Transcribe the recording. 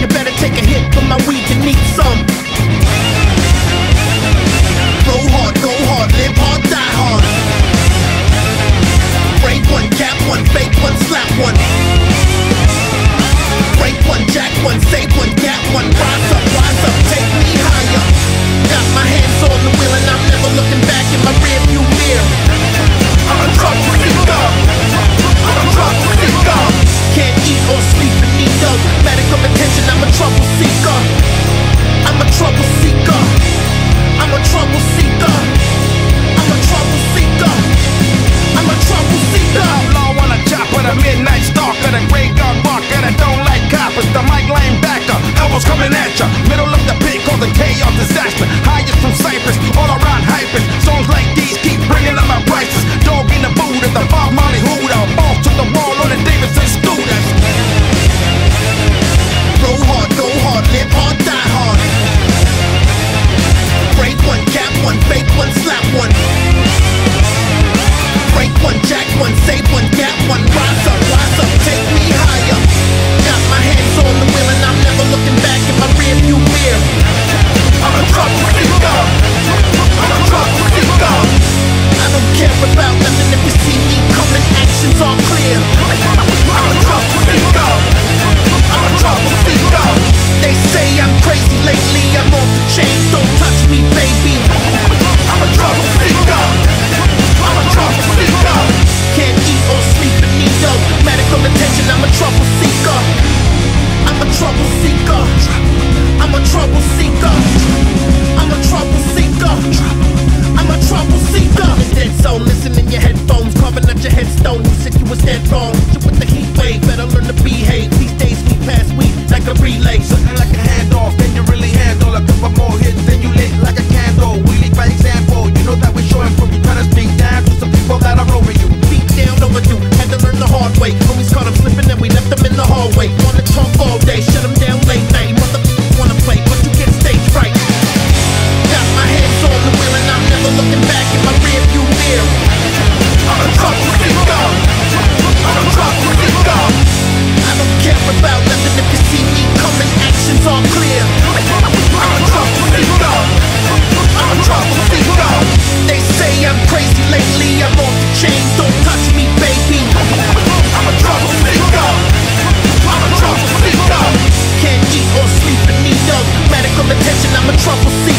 You better take a hit from my weed, you need some. Grow hard, go hard, live hard. stalker, the graveyard walker that don't like coppers, the mic lane backer, elbows coming at ya. Middle of the peak, all the chaos disaster. Highest from Cypress, all around hyping songs like headstones I'm a